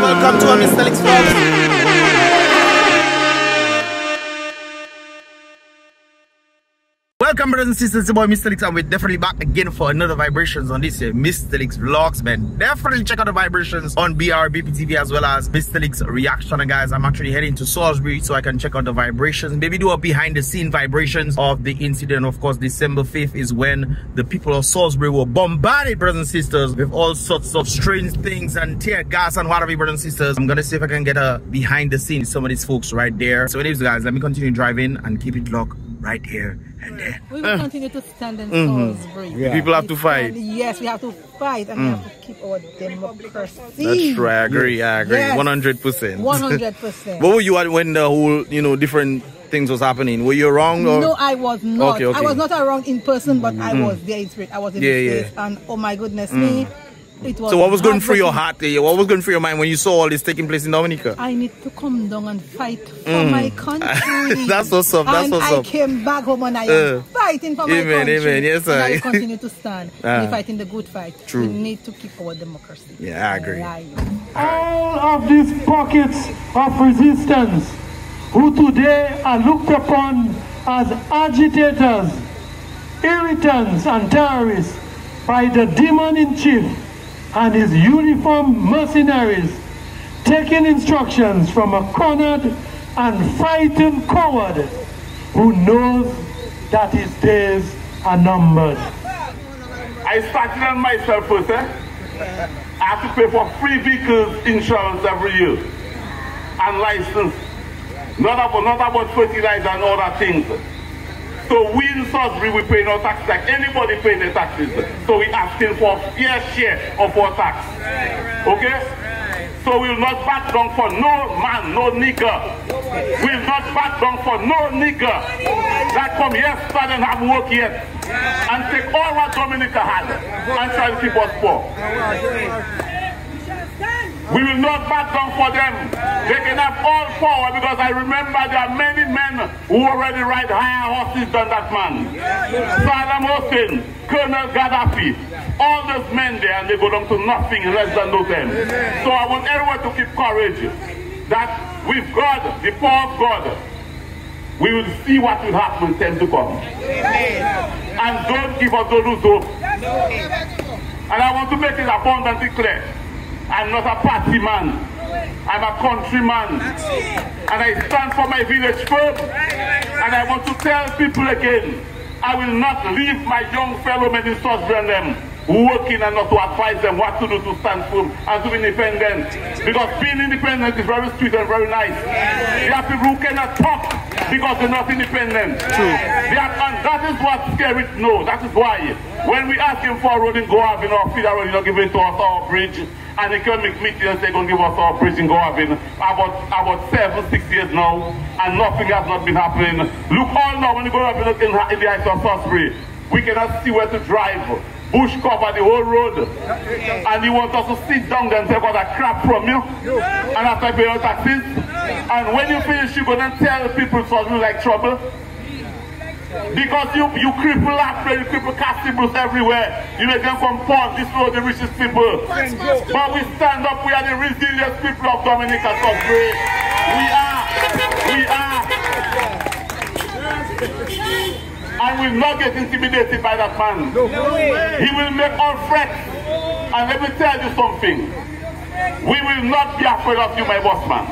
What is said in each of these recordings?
Welcome to a Mystelics. Brothers and sisters. It's your boy Mystelics, and we're definitely back again for another vibrations on this year. Mystelics vlogs, man. Definitely check out the vibrations on BRBPTV as well as Mystelics reaction. And guys, I'm actually heading to Salisbury so I can check out the vibrations. Maybe do a behind the scene vibrations of the incident. Of course, December 5th is when the people of Salisbury were bombarded, brothers and sisters, with all sorts of strange things and tear gas and whatever, brothers and sisters. I'm gonna see if I can get a behind the scenes some of these folks right there. So anyways, guys, let me continue driving and keep it locked right here and there. We will continue to stand in mm-hmm. Salisbury. Yeah. People have to fight. Yes, we have to fight and we have to mm. keep our democracy. That's true. I agree. I agree. Yes. 100%. 100%. What were you at when the whole, you know, different things was happening? Were you wrong or? No, I was not. Okay, okay. I was not around in person, but I mm. was there in spirit. I was in Yeah, the yeah. place, and oh my goodness mm. me, it was. So what was going through your heart? there? What was going through your mind when you saw all this taking place in Dominica? I need to come down and fight for my country. Mm. That's what's up, that's and what's I came back home and I Uh. am fighting for my Amen, country. amen, yes, And I sir. will continue to stand. Ah. We're fighting the good fight. True. We need to keep our democracy. Yeah, I agree. alive. all of these pockets of resistance who today are looked upon as agitators, irritants, and terrorists by the demon in chief and his uniformed mercenaries, taking instructions from a cornered and frightened coward who knows that his days are numbered. I started on myself first, eh? I have to pay for free vehicles insurance every year and license. Not about, not about fertilizer and other things. So we in Salisbury, we pay no tax like anybody paying their taxes. So we asking for a fair share of our tax. Okay? So we will not back down for no man, no nigger. We will not back down for no nigger that come here, yesterday and have work yet. And take all what Dominica had and try to keep us poor. We will not back down for them. They can have all power because I remember there are many men who already ride higher horses than that man. Saddam Hussein, Colonel Gaddafi, all those men there and they down to nothing less than those men. So I want everyone to keep courage that with God, the power of God, we will see what will happen in time to come. And don't give up, don't lose hope. And I want to make it abundantly clear. I'm not a party man. I'm a countryman. And I stand for my village firm. And I want to tell people again, I will not leave my young fellow men in them working and not to advise them what to do to stand firm and to be independent. Because being independent is very sweet and very nice. There are people who cannot talk because they're not independent. True. and that is what scary know. That is why when we ask him for a road in Goavin or feeder road, you know, give it to us our bridge. And economic meetings, they're going to give us our bridge in Goavin about, about seven, six years now. And nothing has not been happening. Look all now when you go up in, in, in the heights of Salisbury, we cannot see where to drive. Bush cover the whole road. And he wants us to sit down there and take all that crap from you. And after pay your taxes. And when you finish, you go and tell people Salisbury like trouble. Because you you cripple after you cripple customers everywhere. You make them form this road the richest people. But we stand up, we are the resilient people of Dominica Salisbury. We are, we are. And we'll not get intimidated by that man. He will make all threats. And let me tell you something. We will not be afraid of you, my boss man.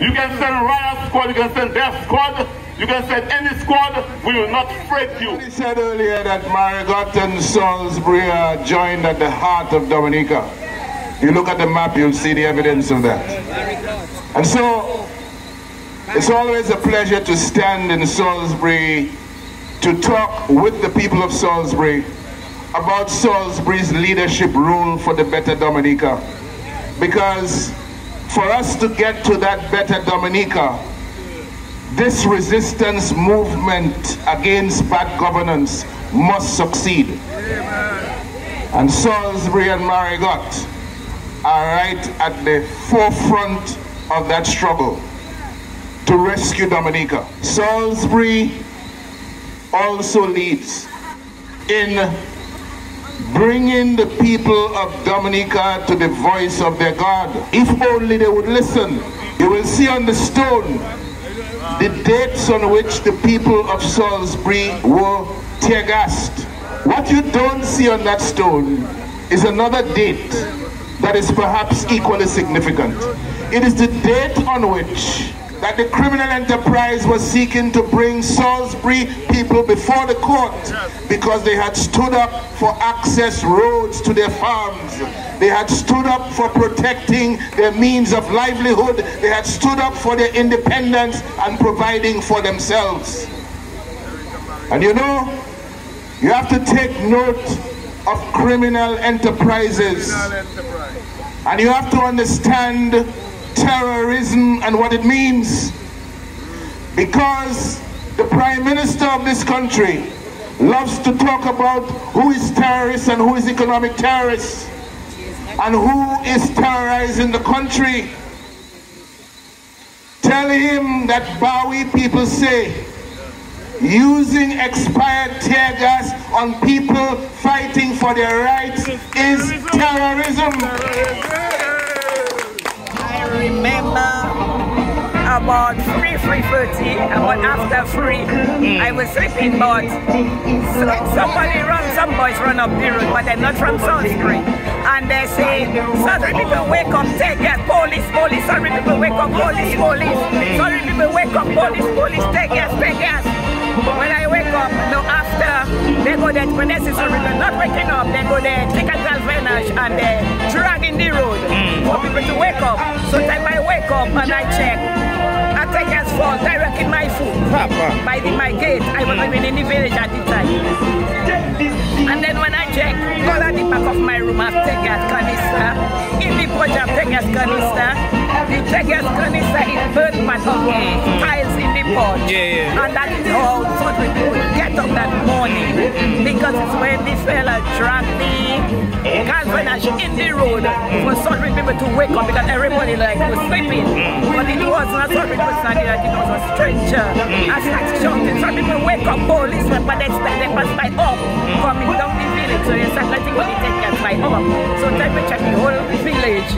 You can send riot squad, you can send death squad, you can send any squad, we will not fret you. He said earlier that Marigot and Salisbury are joined at the heart of Dominica. You look at the map, you'll see the evidence of that. And so, it's always a pleasure to stand in Salisbury to talk with the people of Salisbury about Salisbury's leadership rule for the better Dominica. Because for us to get to that better Dominica, this resistance movement against bad governance must succeed. And Salisbury and Marigot are right at the forefront of that struggle to rescue Dominica. Salisbury also leads in bringing the people of Dominica to the voice of their God. If only they would listen. You will see on the stone the dates on which the people of Salisbury were tear gassed. What you don't see on that stone is another date that is perhaps equally significant. It is the date on which that the criminal enterprise was seeking to bring Salisbury people before the court because they had stood up for access roads to their farms. They had stood up for protecting their means of livelihood. They had stood up for their independence and providing for themselves. And you know, you have to take note of criminal enterprises. And you have to understand terrorism and what it means. Because the Prime Minister of this country loves to talk about who is terrorist and who is economic terrorist and who is terrorizing the country. Tell him that Bowie people say using expired tear gas on people fighting for their rights is terrorism. I remember about 3, 3.30, about after 3, I was sleeping, but so, somebody run, some boys run up the road, but they're not from Salisbury. And they say, Salisbury people wake up, take gas, police, police, Salisbury people wake up, police, police, Salisbury people wake up, police, police, take gas, take gas. When I wake up, no after, they go there, when is not waking up, they go there, take a galvanage and they drag in the road mm. for people to wake up. So time I wake up and I check, I take as fall direct in my foot. By the, my gate, I was living in the village at the time. And then when I check, all at the back of my room, I've taken gas canister. In the porch, I've taken gas canister. The take gas canister is burnt part of mm. Tiles in the porch. Yeah, yeah. And that is how foot people get up that morning. Because it's when the fella dragged the galvanage in the road for certain people to wake up because everybody like was sleeping. But it was not certain people standing like it was a stranger. I started shouting, some people wake up, police, but they start, they pass by up, coming down the village. So they start letting when they take gas by up. So we check the whole village,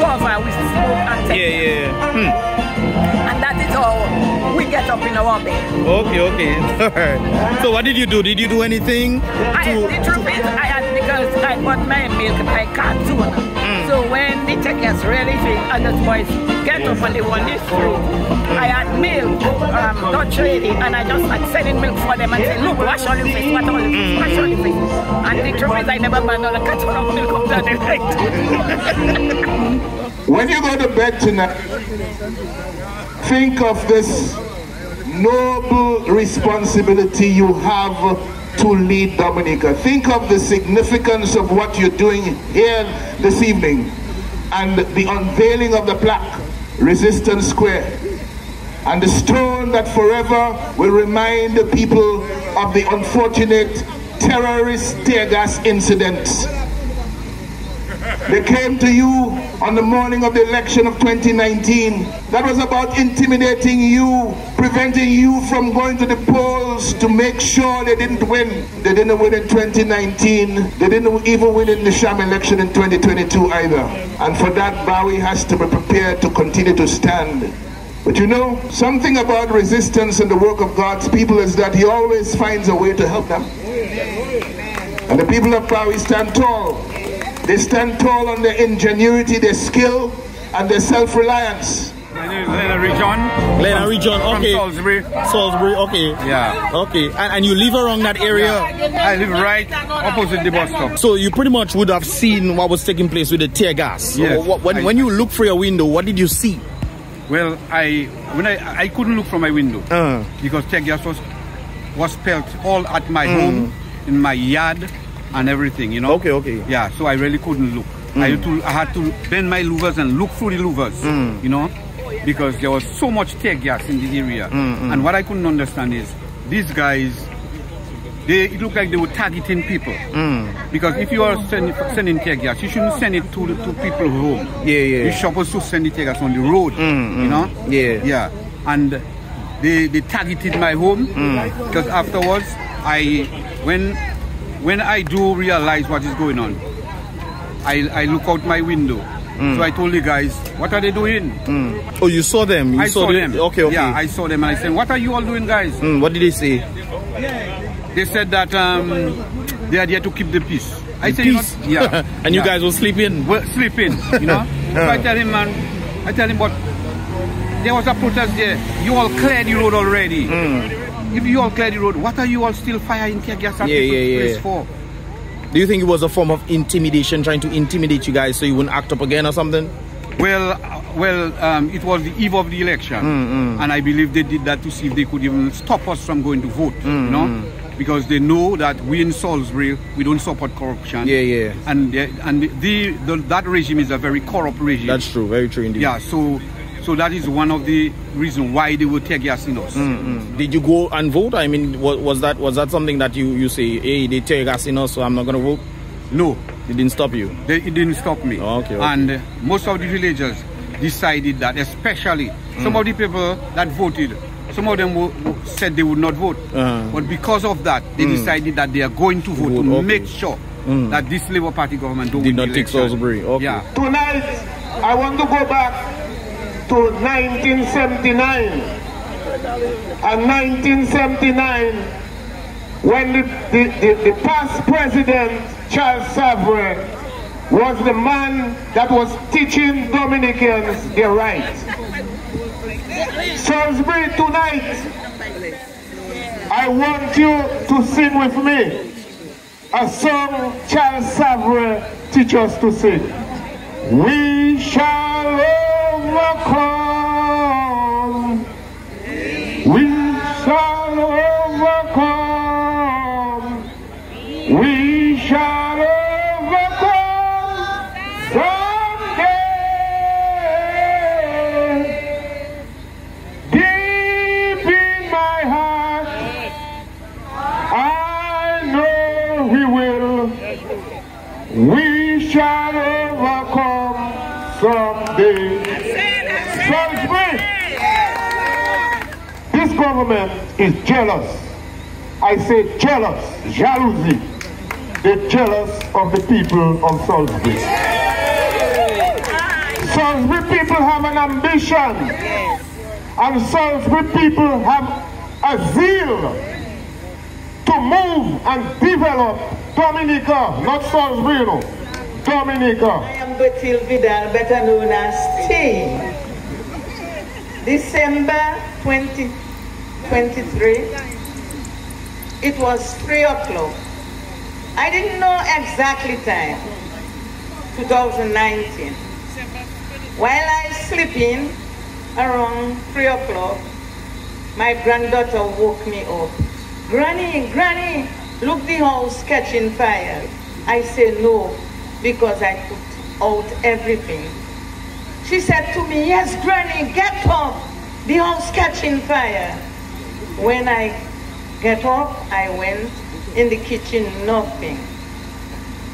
cover with smoke and take Yeah, yeah. Hmm. And that is how we get up in our bed. Okay, okay. Alright. So what did you do? Did you do anything? I, the truth is, I had because I bought my milk by cartoon. So when the takers really think, and the boys get up and they want this fruit, I had milk, um, Dutch lady, and I just like sending milk for them and say, look, wash all your face, wash all your face, wash all your face. And the truth is, I never banned all a carton of milk of that effect. When you go to bed tonight, think of this noble responsibility you have to lead Dominica. Think of the significance of what you're doing here this evening and the unveiling of the plaque, Resistance Square, and the stone that forever will remind the people of the unfortunate terrorist tear gas incidents. They came to you on the morning of the election of 2019. That was about intimidating you, preventing you from going to the polls to make sure they didn't win. They didn't win in 2019. They didn't even win in the sham election in 2022 either. And for that, Bowie has to be prepared to continue to stand. But you know, something about resistance and the work of God's people is that He always finds a way to help them. And the people of Bowie stand tall. They stand tall on their ingenuity, their skill, and their self-reliance. My name is Leonard Region. Glen region, From okay. Salisbury. Salisbury, okay. Yeah. Okay. And, and you live around that area? I live right opposite the bus stop. So you pretty much would have seen what was taking place with the tear gas. Yes. wh- when, I- when you look through your window, what did you see? Well, I when I I couldn't look from my window Uh. because tear gas was was spelt all at my Mm. home, in my yard, and everything. You know. Okay, okay. Yeah. So I really couldn't look. I had to I had to bend my louvers and look through the louvers. Mm. You know, because there was so much tear gas in the area, Mm, and what I couldn't understand is these guys. They, it looked like they were targeting people. Mm. Because if you are send, sending tear gas, you shouldn't send it to the, to people home. Yeah, yeah. You're supposed to send the tear gas on the road. You know? Yeah. Yeah. And they they targeted my home Mm. because afterwards I when when I do realize what is going on, I, I look out my window. So I told the guys, what are they doing? Oh, you saw them? You I saw, the- them. Okay, okay. Yeah, I saw them and I said, what are you all doing, guys? Mm, what did they say? They said that um, they are there to keep the peace. I The said, you know- peace? yeah. and you guys were sleeping? Well, sleeping, you know. so I tell him, man, I tell him, but there was a protest there. You all cleared the road already. If you all cleared the road, what are you all still firing tear gas at Yeah, yeah, yeah. place for? Do you think it was a form of intimidation, trying to intimidate you guys so you wouldn't act up again or something? Well, uh, well, um, it was the eve of the election, Mm, and I believe they did that to see if they could even stop us from going to vote. Mm, you know, because they know that we in Salisbury we don't support corruption. Yeah, yeah. And they, and the, the that regime is a very corrupt regime. That's true, very true indeed. Yeah, so so that is one of the reasons why they will take gas in us. Mm. Did you go and vote? I mean, was, was that was that something that you, you say, hey, they take gas in us, so I'm not going to vote? No, It didn't stop you? they, it didn't stop me. Oh, okay, okay. And uh, most of the villagers decided that, especially Mm. some of the people that voted, some of them wo- wo- said they would not vote. Uh-huh. But because of that, they decided that they are going to vote, Vote, to okay. make sure that this Labour Party government don't Did win the not take election. Salisbury, okay. Yeah. Tonight, I want to go back to 1979. And 1979, when the, the, the, the past president, Charles Savarin, was the man that was teaching Dominicans their rights. Salisbury tonight, I want you to sing with me a song Charles Savarin teach us to sing. We shall overcome. We shall overcome. We shall overcome someday. Deep in my heart, I know we will. We shall overcome someday. Salisbury, this government is jealous. I say jealous, jealousy. They're jealous of the people of Salisbury. Salisbury people have an ambition. And Salisbury people have a zeal to move and develop Dominica, not Salisbury. Dominica. I am Bertil Vidal, better known as T. December 2023, it was 3 o'clock. I didn't know exactly time, 2019. While I was sleeping around 3 o'clock, my granddaughter woke me up. Granny, Granny, look the house catching fire. I said no, because I put out everything. She said to me, yes, Granny, get up. The house catching fire. When I get up, I went in the kitchen, nothing.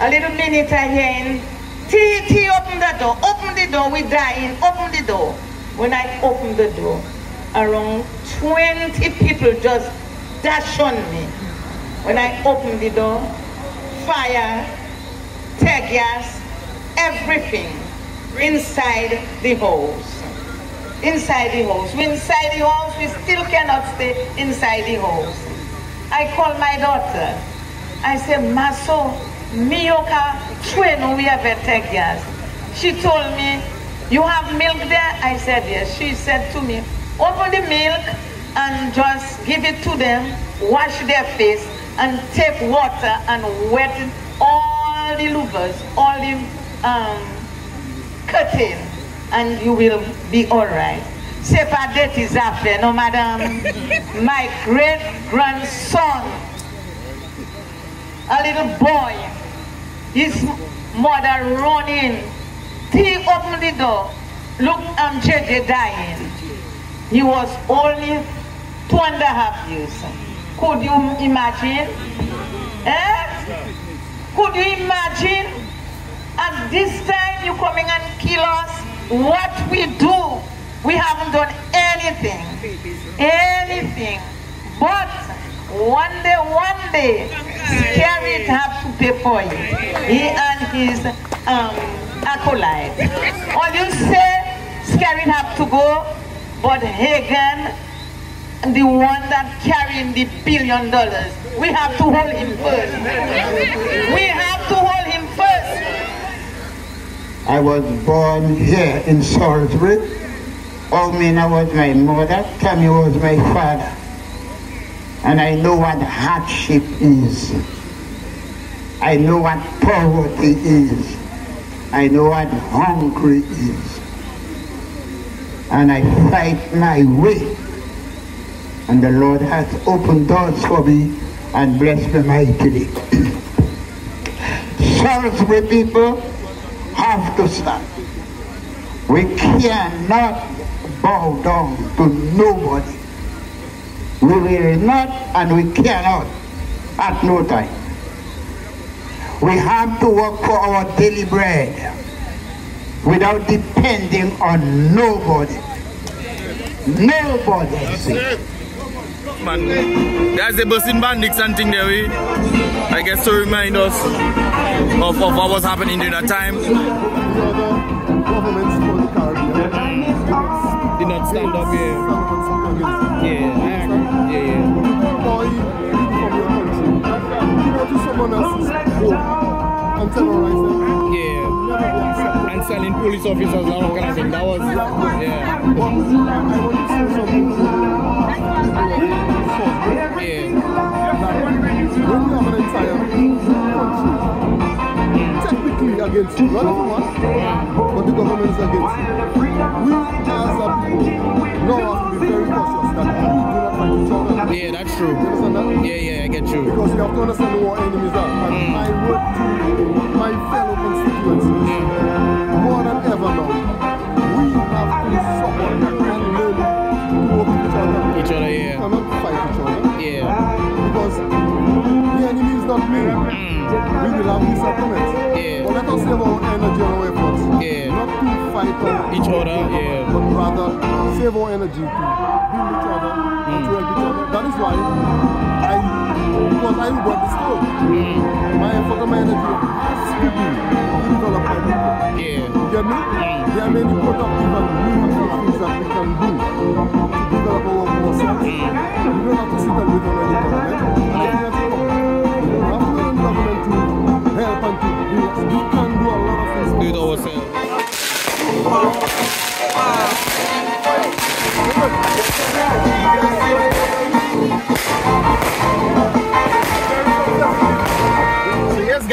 A little minute I hear, T, T, open the door, open the door, we dying, open the door. When I open the door, around 20 people just dash on me. When I open the door, fire, tear gas, everything inside the house. Inside the house. We're inside the house, we still cannot stay inside the house. I call my daughter. I said, Maso, miyoka twenu we have gas. She told me, you have milk there? I said, yes. She said to me, open the milk and just give it to them, wash their face, and take water and wet all the louvers, all the um, curtain, and you will be all right. C'est pas is after, no madam. My great grandson, a little boy, his mother running. He opened the door. Look, I'm JJ dying. He was only two and a half years. Could you imagine? Eh? Could you imagine? At this time you coming and kill us? What we do? We haven't done anything. Anything. But one day, one day, Skerrit have to pay for it. He and his um, acolyte. All you say, Skerrit have to go, but Hagan, the one that carrying the billion dollars, we have to hold him first. We have to hold. I was born here in Salisbury. Almina was my mother, Tammy was my father. And I know what hardship is. I know what poverty is. I know what hungry is. And I fight my way. And the Lord has opened doors for me and blessed me mightily. Salisbury people have to stand. We cannot bow down to nobody. We will not and we cannot at no time. We have to work for our daily bread without depending on nobody. Nobody. Man, there's the busing bandits and thing there, we. I guess to remind us of, of what was happening during that time. Did not stand up here. Yeah, I agree. Yeah, yeah. Yeah. And selling police officers and all kind of thing. That was, yeah. When we have an entire country technically against you, not everyone, but the government is against you. We as a people now have to be very cautious that we do not fight each other. Yeah, that's true. You that? Yeah, yeah, I get you. Because we have to understand who our enemies our efforts. Yeah. Not to fight Each other, yeah. But rather save our energy to build each other and to help each other. That is why I, because I brought this school, my effort and my energy has to be to develop. Yeah. You get me? Mm. There are many productive and meaningful things that we can do to develop our mm. ourselves. We don't have to sit and wait on any government. Ourselves.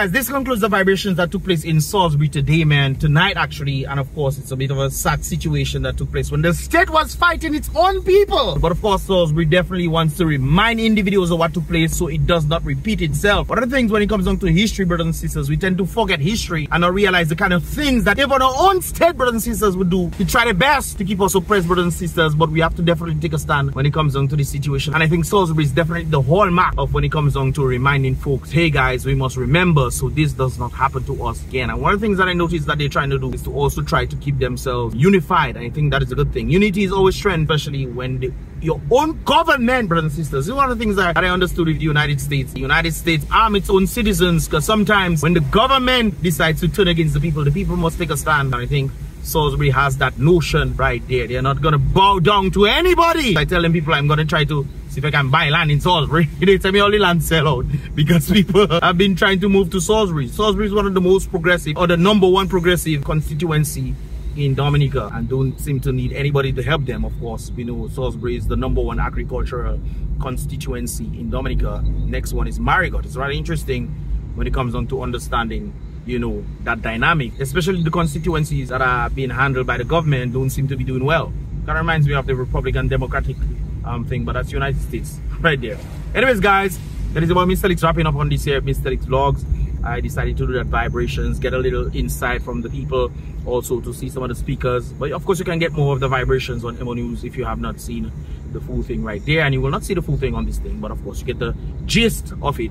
Guys, this concludes the vibrations that took place in Salisbury today, man. Tonight actually, and of course it's a bit of a sad situation that took place when the state was fighting its own people. But of course Salisbury definitely wants to remind individuals of what took place so it does not repeat itself. One of the things when it comes down to history, brothers and sisters, we tend to forget history and not realize the kind of things that even our own state brothers and sisters would do to try their best to keep us oppressed, brothers and sisters. But we have to definitely take a stand when it comes down to this situation. And I think Salisbury is definitely the hallmark of when it comes down to reminding folks, hey guys, we must remember so this does not happen to us again. And one of the things that I noticed that they're trying to do is to also try to keep themselves unified. I think that is a good thing. Unity is always strength, especially when the your own government, brothers and sisters. This is one of the things that, that I understood with the United States. The United States arm its own citizens because sometimes when the government decides to turn against the people, the people must take a stand. And I think Salisbury has that notion right there. They're not going to bow down to anybody. I tell them people I'm going to try to see if I can buy land in Salisbury. they tell me all the land sell out because people have been trying to move to Salisbury. Salisbury is one of the most progressive or the number one progressive constituency in Dominica and don't seem to need anybody to help them of course we know Salisbury is the number one agricultural constituency in Dominica next one is Marigot it's rather interesting when it comes on to understanding you know that dynamic especially the constituencies that are being handled by the government don't seem to be doing well that reminds me of the Republican Democratic um, thing but that's United States right there anyways guys that is about Mystelics wrapping up on this here Mystelics vlogs I decided to do that vibrations, get a little insight from the people, also to see some of the speakers. But of course, you can get more of the vibrations on Emo News if you have not seen the full thing right there. And you will not see the full thing on this thing, but of course, you get the gist of it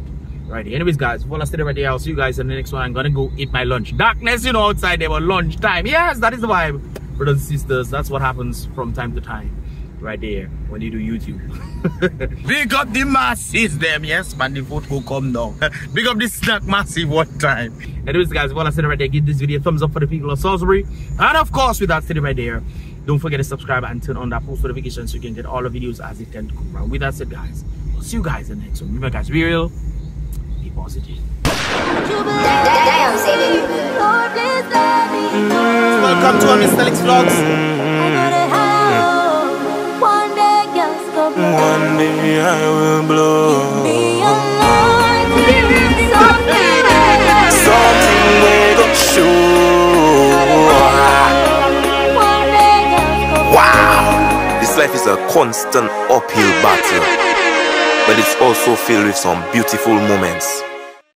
right. Anyways, guys, well, I stay right there. I'll see you guys in the next one. I'm gonna go eat my lunch. Darkness, you know, outside there, but lunch time. Yes, that is the vibe. Brothers and sisters, that's what happens from time to time right there. when you do YouTube. Big up the masses them, yes man, the vote will come now. Big up the snack massive one time. Anyways guys, while I said right there, give this video a thumbs up for the people of Salisbury. And of course, with that sitting right there, don't forget to subscribe and turn on that post notification so you can get all the videos as they tend to come around. With that said guys, see you guys in the next one. Remember guys, be real, be positive. Welcome to our Mystelics Vlogs. One day I will blow. Something we gon' show. Wow, this life is a constant uphill battle, but it's also filled with some beautiful moments.